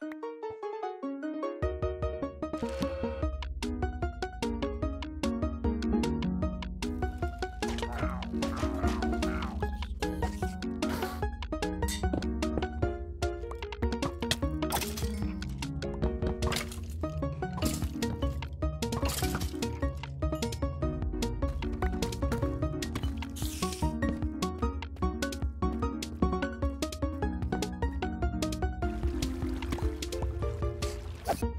uh, you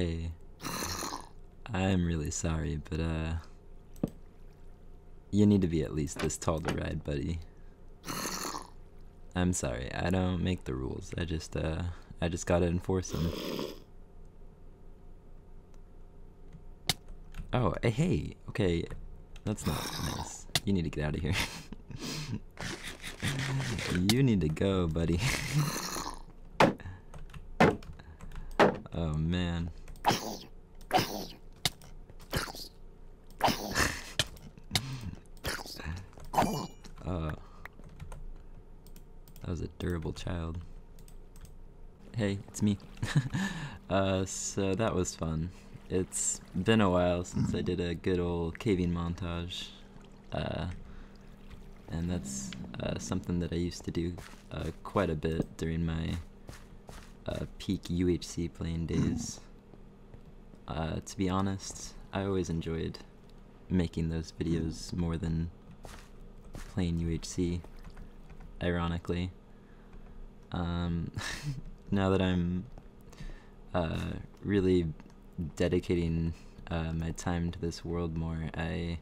hey. I'm really sorry, but, uh. You need to be at least this tall to ride, buddy. I'm sorry, I don't make the rules. I just, uh. I just gotta enforce them. Oh, eh, hey, okay. That's not nice. You need to get out of here. you need to go, buddy. oh man. Uh, that was a durable child. Hey, it's me. uh, so that was fun. It's been a while since I did a good old caving montage. Uh, and that's uh, something that I used to do uh, quite a bit during my uh, peak UHC playing days. Uh, to be honest, I always enjoyed making those videos more than playing UHC, ironically. Um, now that I'm uh, really dedicating uh, my time to this world more, I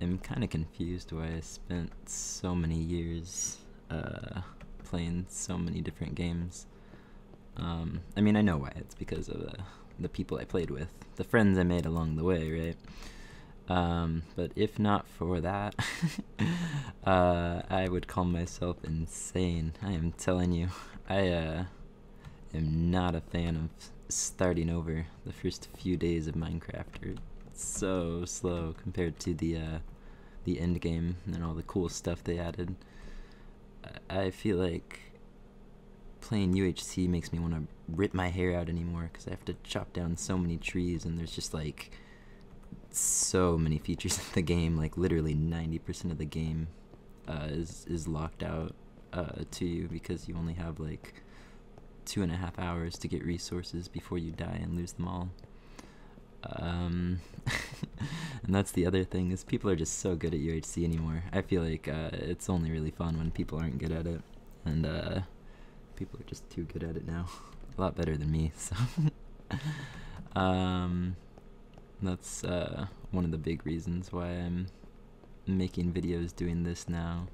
am kind of confused why I spent so many years uh, playing so many different games. Um, I mean, I know why. It's because of the, the people I played with, the friends I made along the way, right? Um, but if not for that, uh, I would call myself insane. I am telling you, I uh, am not a fan of starting over the first few days of Minecraft. Are so slow compared to the uh, the end game and all the cool stuff they added. I feel like playing UHC makes me want to rip my hair out anymore because I have to chop down so many trees and there's just like so many features in the game. Like literally 90% of the game uh, is is locked out uh, to you because you only have like two and a half hours to get resources before you die and lose them all. Um, and that's the other thing is people are just so good at UHC anymore. I feel like uh, it's only really fun when people aren't good at it, and uh, people are just too good at it now. A lot better than me. So, um, that's uh, one of the big reasons why I'm making videos doing this now.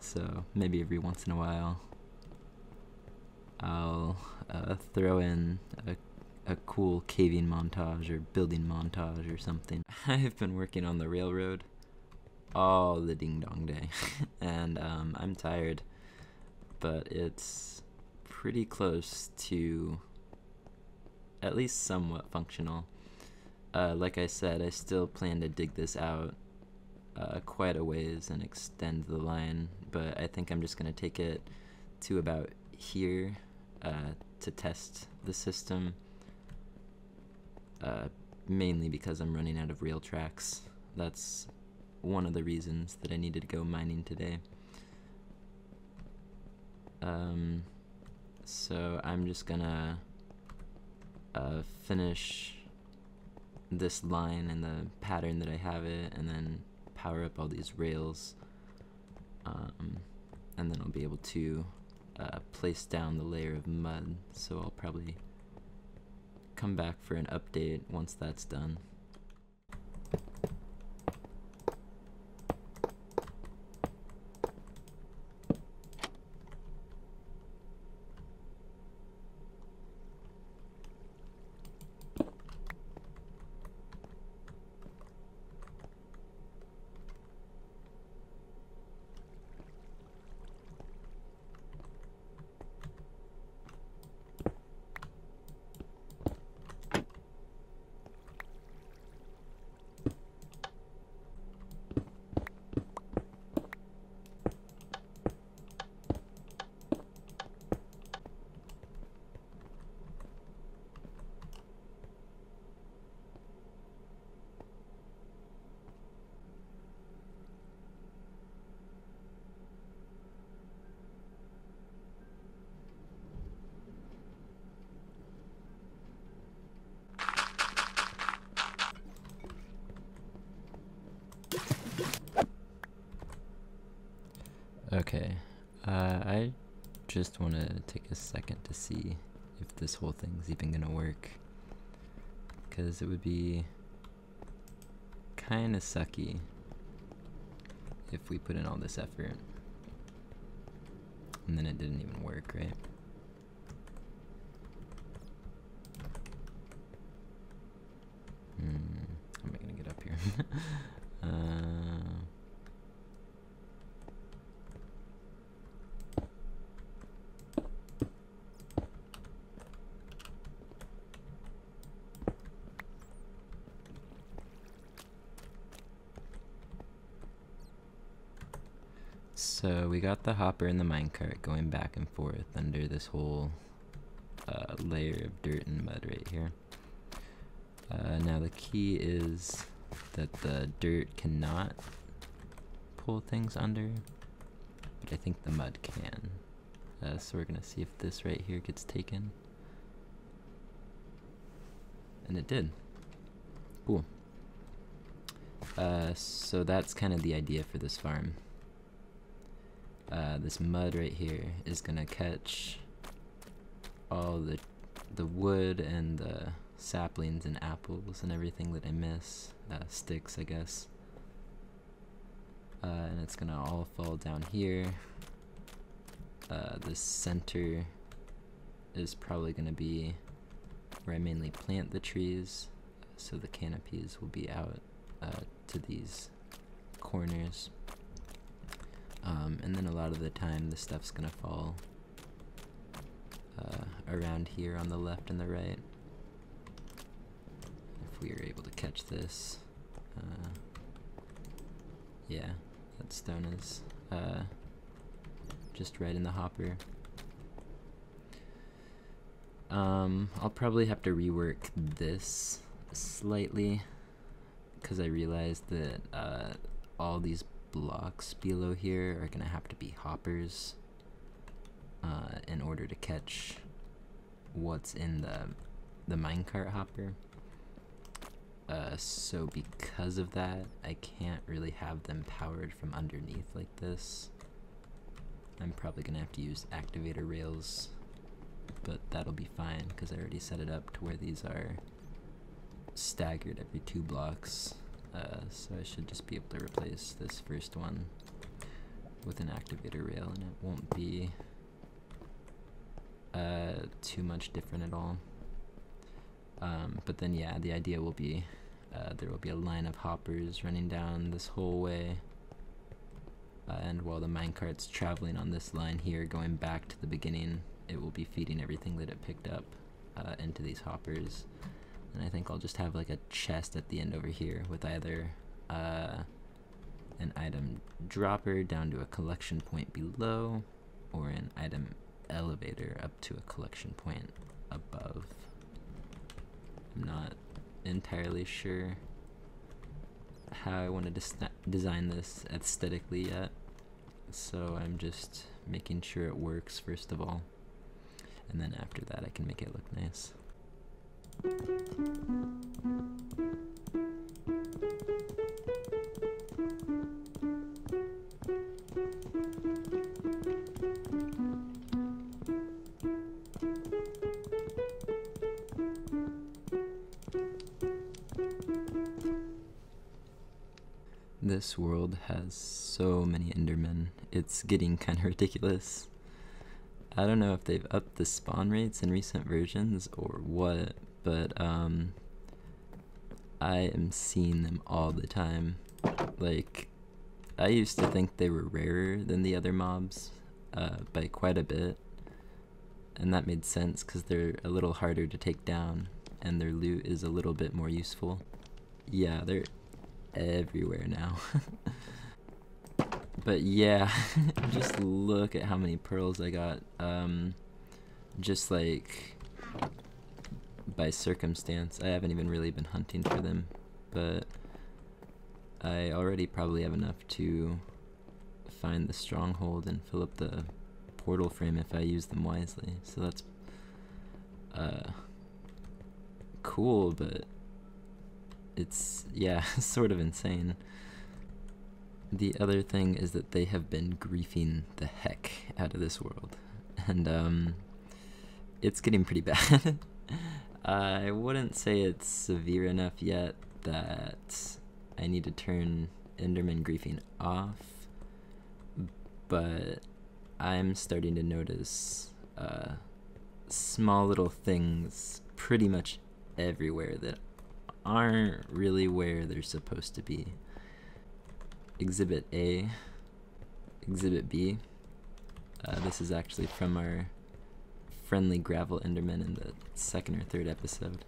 So maybe every once in a while I'll uh, throw in a, a cool caving montage or building montage or something. I've been working on the railroad all the ding dong day, and um, I'm tired, but it's pretty close to at least somewhat functional. Uh, like I said, I still plan to dig this out uh, quite a ways and extend the line, but I think I'm just going to take it to about here uh, to test the system, uh, mainly because I'm running out of rail tracks. That's one of the reasons that I needed to go mining today. Um, so I'm just gonna uh, finish this line and the pattern that I have it, and then power up all these rails, um, and then I'll be able to uh, place down the layer of mud. So I'll probably come back for an update once that's done. Okay, uh, I just want to take a second to see if this whole thing's even gonna work. Because it would be kind of sucky if we put in all this effort and then it didn't even work, right? Hmm, how am I gonna get up here? uh, So we got the hopper and the minecart going back and forth under this whole uh, layer of dirt and mud right here. Uh, now the key is that the dirt cannot pull things under, but I think the mud can. Uh, so we're gonna see if this right here gets taken. And it did. Cool. Uh, so that's kind of the idea for this farm this mud right here is gonna catch all the the wood and the saplings and apples and everything that I miss, uh, sticks I guess. Uh, and it's gonna all fall down here. Uh, the center is probably gonna be where I mainly plant the trees, so the canopies will be out uh, to these corners. Um, and then a lot of the time the stuff's gonna fall uh, around here on the left and the right. If we are able to catch this. Uh, yeah, that stone is uh, just right in the hopper. Um, I'll probably have to rework this slightly because I realized that uh, all these blocks below here are gonna have to be hoppers uh, in order to catch what's in the the minecart hopper. Uh, so because of that, I can't really have them powered from underneath like this. I'm probably gonna have to use activator rails, but that'll be fine because I already set it up to where these are staggered every two blocks. Uh, so I should just be able to replace this first one with an activator rail and it won't be uh, too much different at all. Um, but then yeah, the idea will be uh, there will be a line of hoppers running down this whole way uh, and while the minecart's traveling on this line here going back to the beginning it will be feeding everything that it picked up uh, into these hoppers and I think I'll just have like a chest at the end over here with either uh, an item dropper down to a collection point below or an item elevator up to a collection point above. I'm not entirely sure how I want to des design this aesthetically yet, so I'm just making sure it works first of all, and then after that I can make it look nice. This world has so many Endermen, it's getting kinda ridiculous. I don't know if they've upped the spawn rates in recent versions or what, but um, I am seeing them all the time. Like, I used to think they were rarer than the other mobs uh, by quite a bit, and that made sense because they're a little harder to take down and their loot is a little bit more useful. Yeah, they're everywhere now. but yeah, just look at how many pearls I got. Um, just like by circumstance. I haven't even really been hunting for them, but I already probably have enough to find the stronghold and fill up the portal frame if I use them wisely. So that's uh, cool, but it's, yeah, sort of insane. The other thing is that they have been griefing the heck out of this world. And, um, it's getting pretty bad. I wouldn't say it's severe enough yet that I need to turn Enderman griefing off, but I'm starting to notice uh, small little things pretty much everywhere that aren't really where they're supposed to be. Exhibit A, Exhibit B. Uh, this is actually from our friendly gravel enderman in the second or third episode.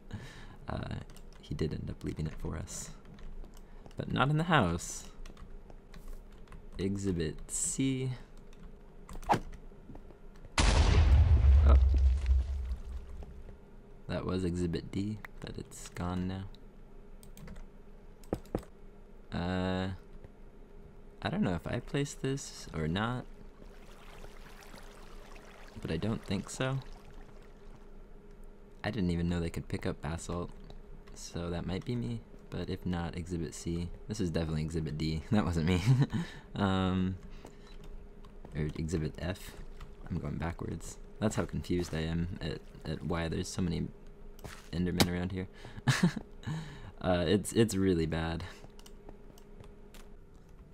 uh, he did end up leaving it for us. But not in the house. Exhibit C. Oh. That was Exhibit D, but it's gone now. Uh, I don't know if I placed this or not but I don't think so. I didn't even know they could pick up basalt, so that might be me. But if not, Exhibit C. This is definitely Exhibit D. That wasn't me. um, or Exhibit F. I'm going backwards. That's how confused I am at, at why there's so many Endermen around here. uh, it's it's really bad.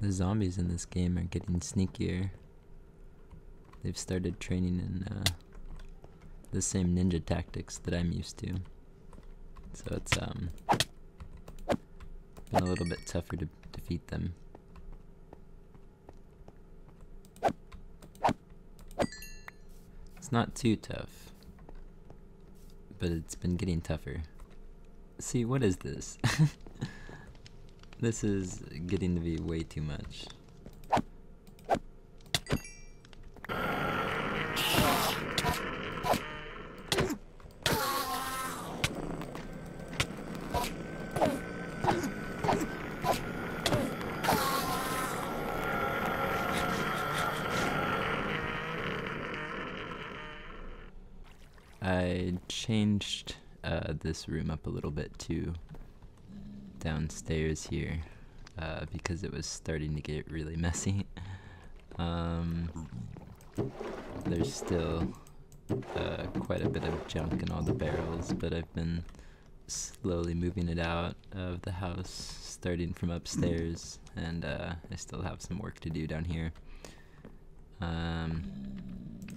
The zombies in this game are getting sneakier they've started training in uh, the same ninja tactics that I'm used to. So it's um been a little bit tougher to defeat them. It's not too tough, but it's been getting tougher. See, what is this? this is getting to be way too much. I changed uh, this room up a little bit too downstairs here uh, because it was starting to get really messy. Um, there's still uh, quite a bit of junk in all the barrels, but I've been slowly moving it out of the house, starting from upstairs, and uh, I still have some work to do down here. Um,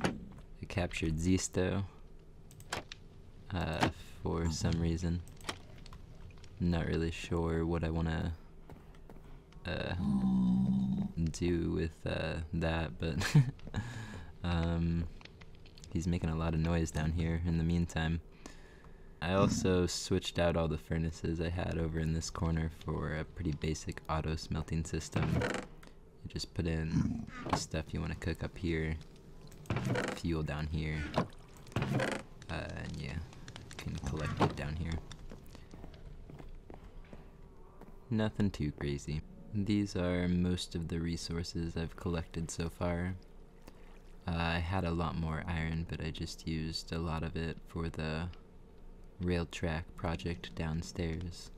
I captured Zisto, uh, for some reason. I'm not really sure what I want to uh, do with uh, that, but um, he's making a lot of noise down here in the meantime. I also switched out all the furnaces I had over in this corner for a pretty basic auto smelting system. You just put in stuff you want to cook up here, fuel down here, uh, and yeah, can collect it down here. Nothing too crazy. These are most of the resources I've collected so far. Uh, I had a lot more iron, but I just used a lot of it for the rail track project downstairs.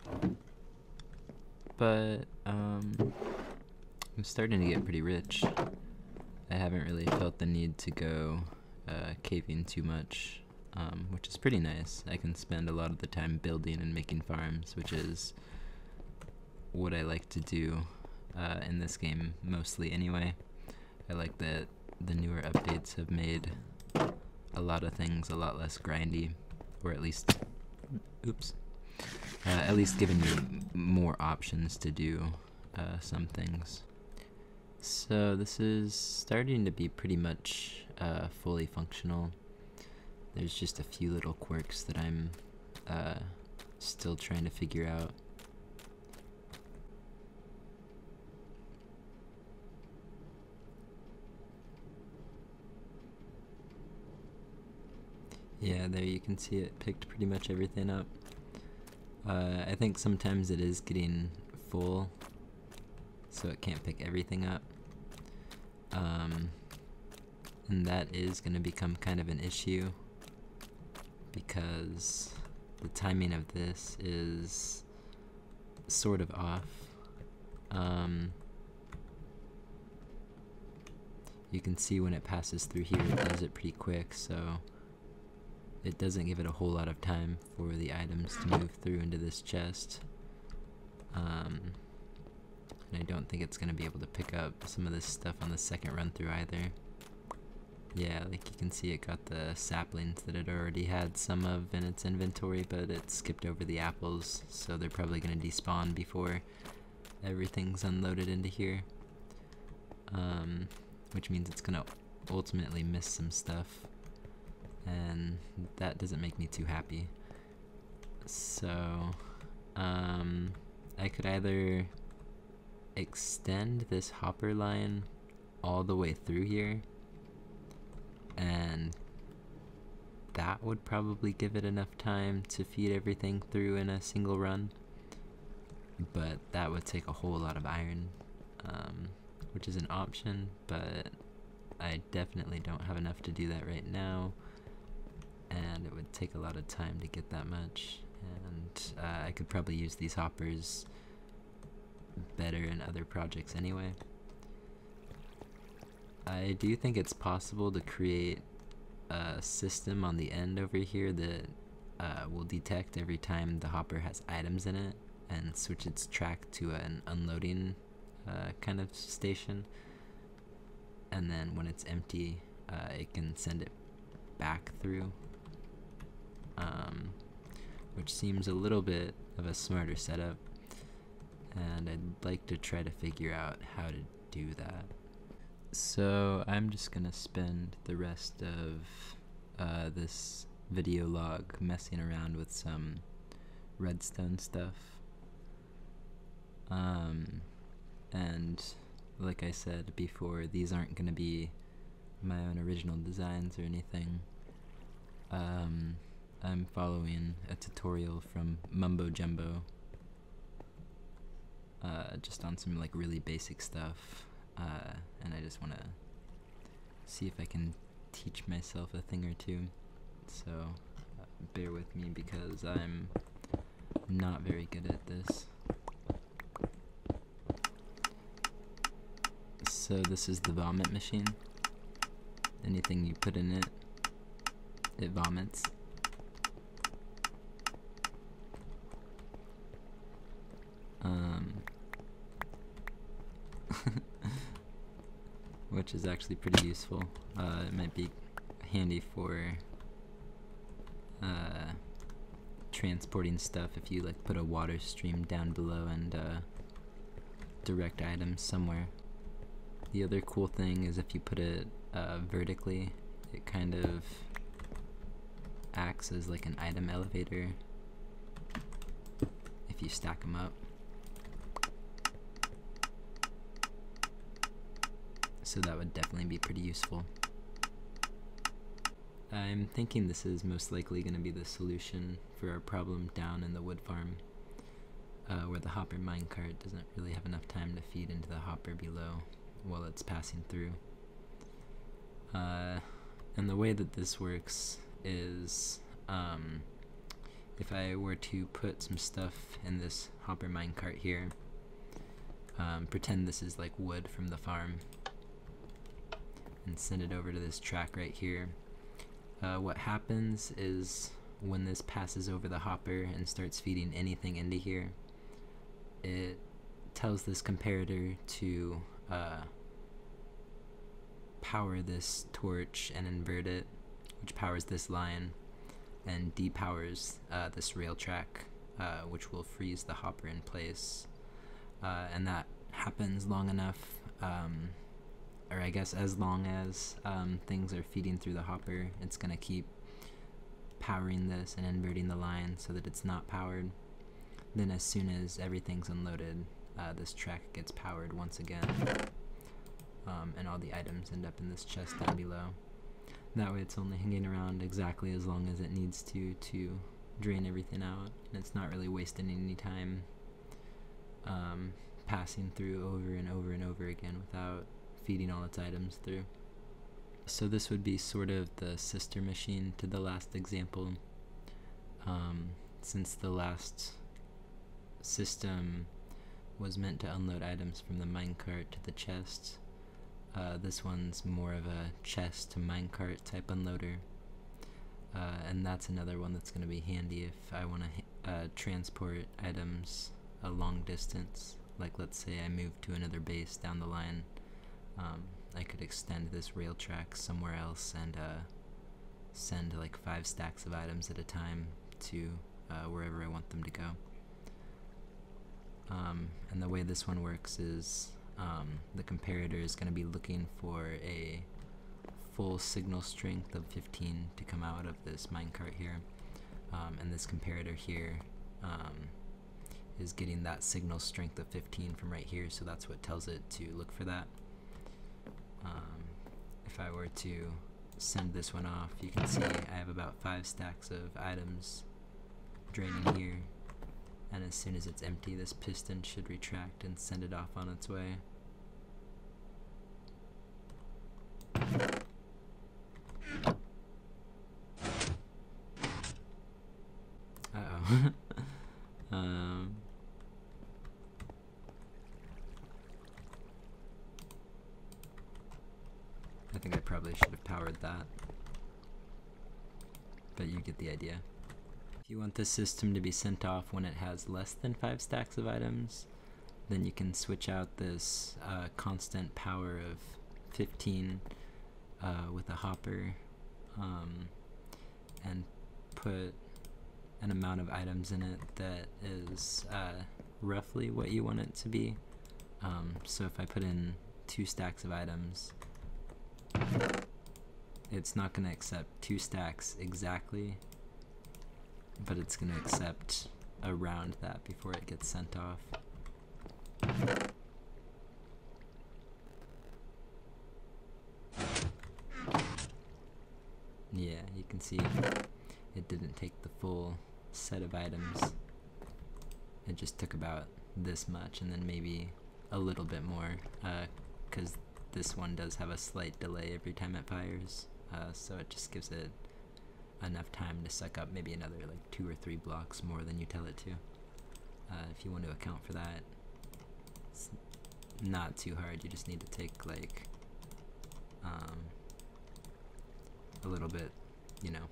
But, um, I'm starting to get pretty rich. I haven't really felt the need to go uh, caving too much, um, which is pretty nice. I can spend a lot of the time building and making farms, which is what I like to do uh, in this game mostly anyway. I like that the newer updates have made a lot of things a lot less grindy, or at least, oops, uh, at least giving you more options to do uh, some things. So this is starting to be pretty much uh, fully functional. There's just a few little quirks that I'm uh, still trying to figure out. Yeah, there you can see it picked pretty much everything up. Uh, I think sometimes it is getting full, so it can't pick everything up. Um, and that is going to become kind of an issue because the timing of this is sort of off. Um, you can see when it passes through here, it does it pretty quick, so it doesn't give it a whole lot of time for the items to move through into this chest. Um, and I don't think it's going to be able to pick up some of this stuff on the second run through either. Yeah, like you can see it got the saplings that it already had some of in its inventory, but it skipped over the apples, so they're probably going to despawn before everything's unloaded into here. Um, which means it's going to ultimately miss some stuff, and that doesn't make me too happy. So, um, I could either extend this hopper line all the way through here and that would probably give it enough time to feed everything through in a single run. But that would take a whole lot of iron um, which is an option but I definitely don't have enough to do that right now. And it would take a lot of time to get that much. And uh, I could probably use these hoppers better in other projects anyway I do think it's possible to create a system on the end over here that uh, will detect every time the hopper has items in it and switch its track to an unloading uh, kind of station. And then when it's empty, uh, it can send it back through. Um, which seems a little bit of a smarter setup. And I'd like to try to figure out how to do that. So I'm just gonna spend the rest of uh, this video log messing around with some redstone stuff. Um, and like I said before, these aren't gonna be my own original designs or anything. Um, I'm following a tutorial from Mumbo Jumbo, uh, just on some like really basic stuff uh, and I just want to see if I can teach myself a thing or two. So uh, bear with me because I'm not very good at this. So this is the vomit machine. Anything you put in it, it vomits. Um, which is actually pretty useful. Uh, it might be handy for uh, transporting stuff if you like put a water stream down below and uh, direct items somewhere. The other cool thing is if you put it uh, vertically, it kind of acts as like an item elevator if you stack them up. So that would definitely be pretty useful. I'm thinking this is most likely going to be the solution for our problem down in the wood farm, uh, where the hopper minecart doesn't really have enough time to feed into the hopper below while it's passing through. Uh, and the way that this works is um, if I were to put some stuff in this hopper minecart here, um, pretend this is like wood from the farm, and send it over to this track right here. Uh, what happens is when this passes over the hopper and starts feeding anything into here, it tells this comparator to uh, power this torch and invert it, which powers this line, and depowers uh, this rail track, uh, which will freeze the hopper in place. Uh, and that happens long enough, um, I guess as long as um, things are feeding through the hopper, it's going to keep powering this and inverting the line so that it's not powered. Then as soon as everything's unloaded, uh, this track gets powered once again. Um, and all the items end up in this chest down below. That way it's only hanging around exactly as long as it needs to to drain everything out, and it's not really wasting any time um, passing through over and over and over again without feeding all its items through. So this would be sort of the sister machine to the last example. Um, since the last system was meant to unload items from the minecart to the chests, uh, this one's more of a chest to minecart type unloader. Uh, and that's another one that's going to be handy if I want to uh, transport items a long distance. Like, let's say I move to another base down the line. Um, I could extend this rail track somewhere else and uh, send like five stacks of items at a time to uh, wherever I want them to go. Um, and the way this one works is um, the comparator is going to be looking for a full signal strength of 15 to come out of this minecart here. Um, and this comparator here um, is getting that signal strength of 15 from right here, so that's what tells it to look for that. Um, if I were to send this one off, you can see I have about five stacks of items draining here and as soon as it's empty this piston should retract and send it off on its way. Uh-oh. um, I think I probably should have powered that. But you get the idea. If you want the system to be sent off when it has less than 5 stacks of items, then you can switch out this uh, constant power of 15 uh, with a hopper um, and put an amount of items in it that is uh, roughly what you want it to be. Um, so if I put in two stacks of items, it's not going to accept two stacks exactly, but it's going to accept around that before it gets sent off. Yeah, you can see it didn't take the full set of items. It just took about this much and then maybe a little bit more because uh, this one does have a slight delay every time it fires uh, so it just gives it enough time to suck up maybe another like two or three blocks more than you tell it to. Uh, if you want to account for that, it's not too hard. You just need to take like um, a little bit, you know,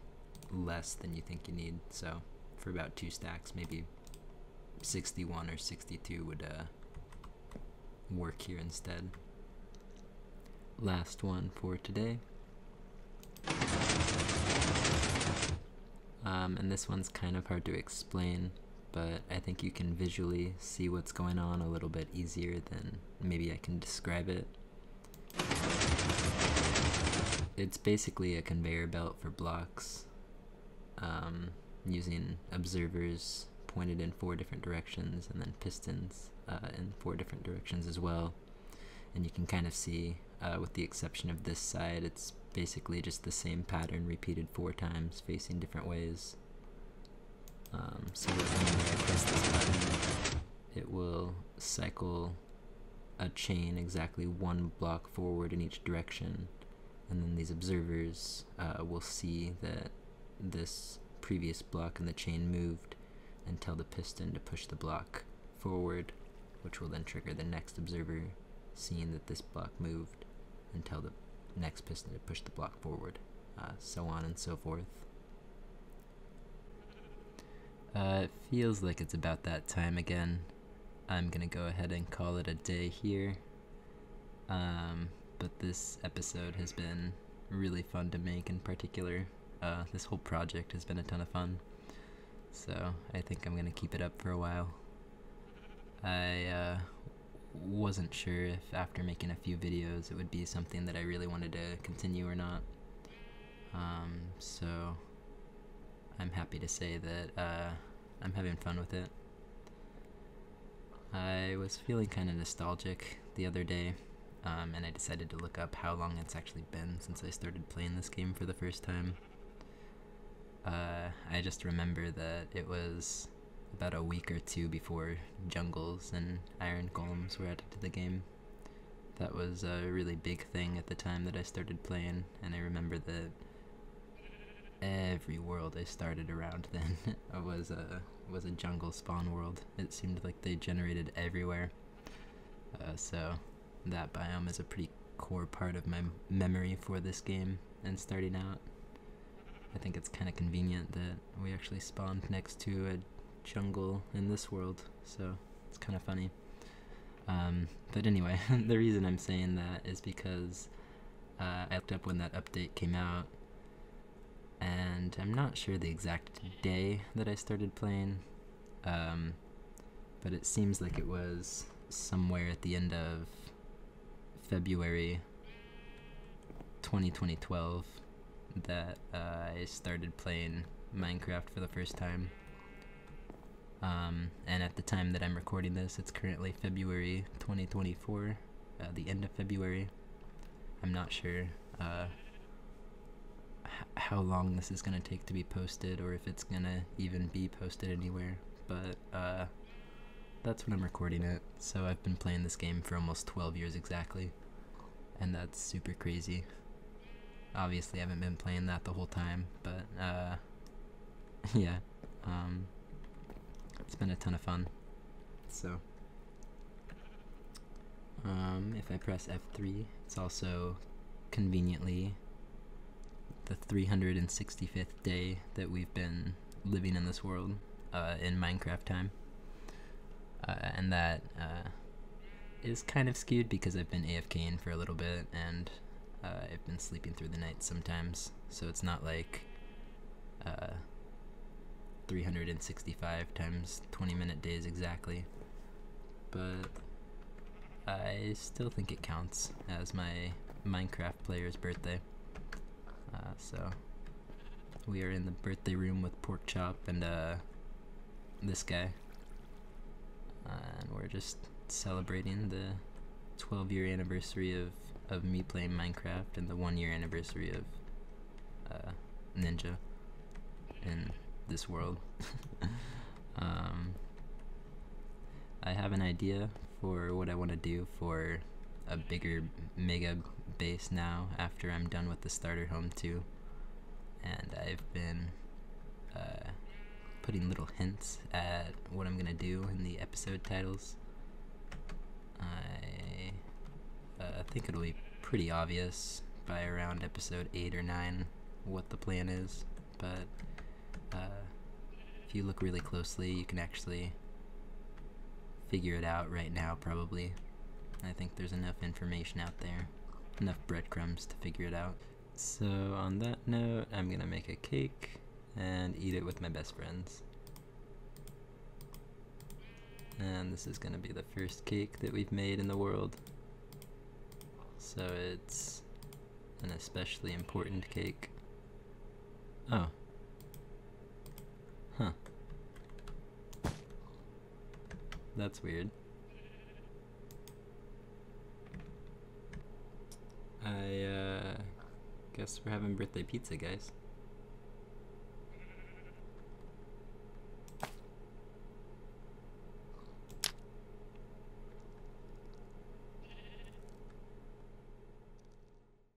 less than you think you need. So for about two stacks, maybe 61 or 62 would uh, work here instead. Last one for today. Um, and this one's kind of hard to explain, but I think you can visually see what's going on a little bit easier than maybe I can describe it. It's basically a conveyor belt for blocks, um, using observers pointed in four different directions and then pistons uh, in four different directions as well. And you can kind of see, uh, with the exception of this side, it's basically just the same pattern repeated four times facing different ways. Um, so when I press this button, it will cycle a chain exactly one block forward in each direction, and then these observers uh, will see that this previous block in the chain moved and tell the piston to push the block forward, which will then trigger the next observer seeing that this block moved and tell the next piston to push the block forward, uh, so on and so forth. Uh, it feels like it's about that time again. I'm gonna go ahead and call it a day here. Um, but this episode has been really fun to make in particular. Uh, this whole project has been a ton of fun. So I think I'm gonna keep it up for a while. I uh, wasn't sure if after making a few videos it would be something that I really wanted to continue or not. Um, so I'm happy to say that uh, I'm having fun with it. I was feeling kind of nostalgic the other day, um, and I decided to look up how long it's actually been since I started playing this game for the first time. Uh, I just remember that it was about a week or two before jungles and iron golems were added to the game. That was a really big thing at the time that I started playing, and I remember that every world I started around then was a was a jungle spawn world. It seemed like they generated everywhere. Uh, so that biome is a pretty core part of my memory for this game and starting out. I think it's kind of convenient that we actually spawned next to a jungle in this world, so it's kind of funny. Um, but anyway, the reason I'm saying that is because uh, I looked up when that update came out, and I'm not sure the exact day that I started playing, um, but it seems like it was somewhere at the end of February 2012 that uh, I started playing Minecraft for the first time. Um, and at the time that I'm recording this, it's currently February 2024, uh, the end of February. I'm not sure uh, how long this is going to take to be posted or if it's going to even be posted anywhere, but uh, that's when I'm recording it. So I've been playing this game for almost 12 years exactly, and that's super crazy. Obviously, I haven't been playing that the whole time, but uh, yeah. Um, it's been a ton of fun. So, um, if I press F3, it's also conveniently the 365th day that we've been living in this world uh, in Minecraft time. Uh, and that uh, is kind of skewed because I've been AFKing for a little bit and uh, I've been sleeping through the night sometimes. So it's not like uh, 365 times 20 minute days exactly. But I still think it counts as my Minecraft player's birthday. Uh, so we are in the birthday room with Pork Chop and uh, this guy. and we're just celebrating the 12 year anniversary of, of me playing Minecraft and the one year anniversary of uh, Ninja. And this world. um, I have an idea for what I want to do for a bigger mega base now after I'm done with the starter home too. And I've been uh, putting little hints at what I'm gonna do in the episode titles. I uh, think it'll be pretty obvious by around episode 8 or 9 what the plan is, but if you look really closely, you can actually figure it out right now, probably. I think there's enough information out there, enough breadcrumbs to figure it out. So, on that note, I'm gonna make a cake and eat it with my best friends. And this is gonna be the first cake that we've made in the world. So, it's an especially important cake. Oh, That's weird. I, uh, guess we're having birthday pizza, guys.